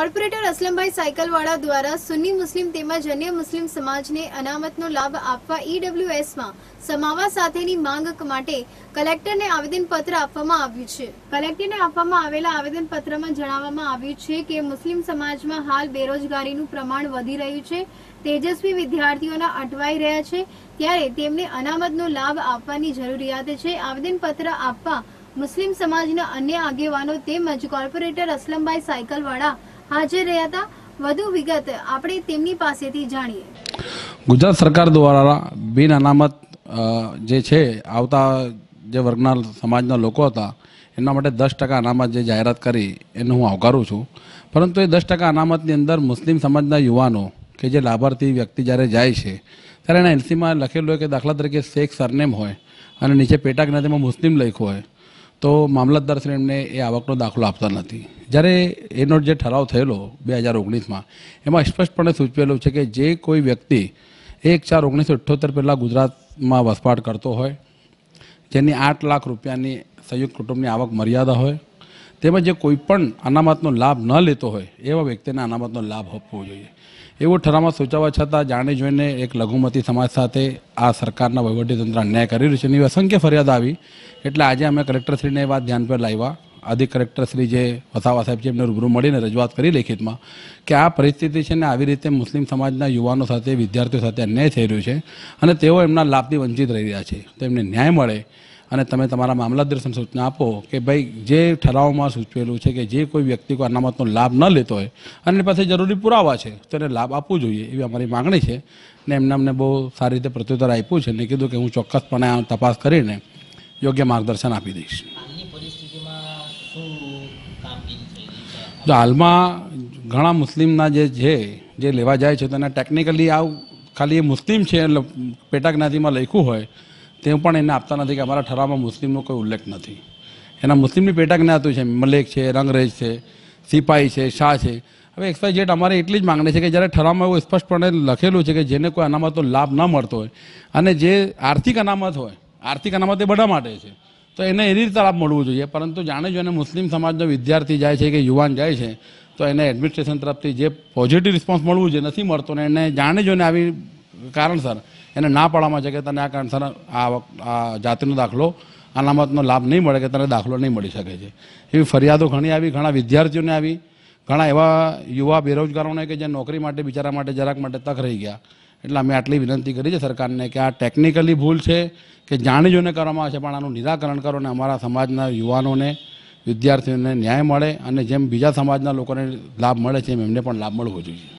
Corporator અસલમભાઈ સાયકલવાળા દ્વારા સુન્ની મુસ્લિમ તેમજ અન્ય મુસ્લિમ સમાજને અનામતનો લાભ આપવા ઈડબ્લ્યુએસમાં સમાવા સાથેની માંગ માટે કલેક્ટરને આવેદનપત્ર આપવામાં આવ્યું છે. કલેક્ટરને આપવામાં આવેલા આવેદનપત્રમાં જણાવવામાં આવ્યું છે કે મુસ્લિમ સમાજમાં હાલ બેરોજગારીનું પ્રમાણ વધી રહ્યું છે. તેજસ્વી વિદ્યાર્થીઓના અટવાઈ રહ્યા છે. ત્યારે તેમને અનામતનો લાભ આપવાની જરૂરિયાત છે. આવેદનપત્ર આપવા મુસ્લિમ સમાજના અન્ય આગેવાનો તેમજ કોર્પોરેટર અસલમભાઈ સાયકલવાળા હાજર રહ્યા હતા. વધુ વિગત આપણે તેમની પાસેથી જાણીએ. ગુજરાત સરકાર દ્વારા બિન અનામત જે છે, આવતા જે વર્ગના સમાજના લોકો હતા એના માટે દસ ટકા અનામત જે જાહેરાત કરી, એનું હું આવકારું છું. પરંતુ એ દસ ટકા અનામતની અંદર મુસ્લિમ સમાજના યુવાનો કે જે લાભાર્થી વ્યક્તિ જ્યારે જાય છે, ત્યારે એના એલસીમાં લખેલું હોય કે દાખલા તરીકે શેખ સરનેમ હોય અને નીચે પેટા જ્ઞાતિમાં મુસ્લિમ લખ્યું હોય, તો મામલતદાર શ્રી એમને એ આવકનો દાખલો આપતા નથી. જ્યારે એનો જે ઠરાવ થયેલો બે હજાર ઓગણીસમાં, એમાં સ્પષ્ટપણે સૂચવેલું છે કે જે કોઈ વ્યક્તિ એક ચાર ઓગણીસો અઠ્ઠોતેર પહેલાં ગુજરાતમાં વસવાટ કરતો હોય, જેની આઠ લાખ રૂપિયાની સંયુક્ત કુટુંબની આવક મર્યાદા હોય, તેમજ જે કોઈ પણ અનામતનો લાભ ન લેતો હોય, એવા વ્યક્તિને અનામતનો લાભ આપવો જોઈએ. એવો ઠરાવમાં સૂચવવા છતાં જાણી જોઈને એક લઘુમતી સમાજ સાથે આ સરકારના વહીવટીતંત્ર અન્યાય કરી રહ્યું છે. એની અસંખ્ય ફરિયાદ આવી. એટલે આજે અમે કલેક્ટરશ્રીને એ વાત ધ્યાન પર લાવ્યા. અધિક કલેક્ટરશ્રી જે વસાવા સાહેબ છે, એમને રૂબરૂ મળીને રજૂઆત કરી લેખિતમાં કે આ પરિસ્થિતિ છે ને આવી રીતે મુસ્લિમ સમાજના યુવાનો સાથે, વિદ્યાર્થીઓ સાથે અન્યાય થઈ રહ્યું છે અને તેઓ એમના લાભથી વંચિત રહી રહ્યા છે. તો એમને ન્યાય મળે અને તમે તમારા મામલતદાર સૂચના આપો કે ભાઈ, જે ઠરાવમાં સૂચવેલું છે કે જે કોઈ વ્યક્તિ કોઈ અનામતનો લાભ ન લેતો હોય, અને એની પાસે જરૂરી પુરાવા છે, તો એને લાભ આપવો જોઈએ એવી અમારી માગણી છે. ને એમને અમને બહુ સારી રીતે પ્રત્યુત્તર આપ્યું છે ને કીધું કે હું ચોક્કસપણે આ તપાસ કરીને યોગ્ય માર્ગદર્શન આપી દઈશ. જો હાલમાં ઘણા મુસ્લિમના જે છે, જે લેવા જાય છે તેના ટેકનિકલી આ ખાલી એ મુસ્લિમ છે, એટલે પેટા જ્ઞાતિમાં લખ્યું હોય તે પણ એને આપતા નથી કે અમારા ઠરાવમાં મુસ્લિમનો કોઈ ઉલ્લેખ નથી. એના મુસ્લિમની પેટા જ્ઞાતિ છે, મલેક છે, રંગરેજ છે સિપાહી છે, શાહ છે. હવે એક્સપાઈ જેટ અમારે એટલી જ માંગણી છે કે જ્યારે ઠરાવમાં એવું સ્પષ્ટપણે લખેલું છે કે જેને કોઈ અનામતનો લાભ ન મળતો હોય, અને જે આર્થિક અનામત હોય, આર્થિક અનામત એ બધા માટે છે. તો એને એની લાભ મળવું જોઈએ. પરંતુ જાણે જોઈને મુસ્લિમ સમાજનો વિદ્યાર્થી જાય છે કે યુવાન જાય છે, તો એને એડમિનિસ્ટ્રેશન તરફથી જે પોઝિટિવ રિસ્પોન્સ મળવું જોઈએ, નથી મળતો ને એને જાણે જોઈને આવી કારણસર એને ના પાડવામાં છે કે તને આ કારણસર આ જાતિનો દાખલો અનામતનો લાભ નહીં મળે કે તને દાખલો નહીં મળી શકે છે. એવી ફરિયાદો ઘણી આવી, ઘણા વિદ્યાર્થીઓને આવી, ઘણા એવા યુવા બેરોજગારોને કે જે નોકરી માટે, બિચારા માટે, જરાક માટે તક રહી ગયા. એટલે અમે આટલી વિનંતી કરી છે સરકારને કે આ ટેકનિકલી ભૂલ છે કે જાણી જોઈને કરવામાં આવે છે, પણ આનું નિરાકરણ કરો અને અમારા સમાજના યુવાનોને, વિદ્યાર્થીઓને ન્યાય મળે અને જેમ બીજા સમાજના લોકોને લાભ મળે છે, એમ એમને પણ લાભ મળવો જોઈએ.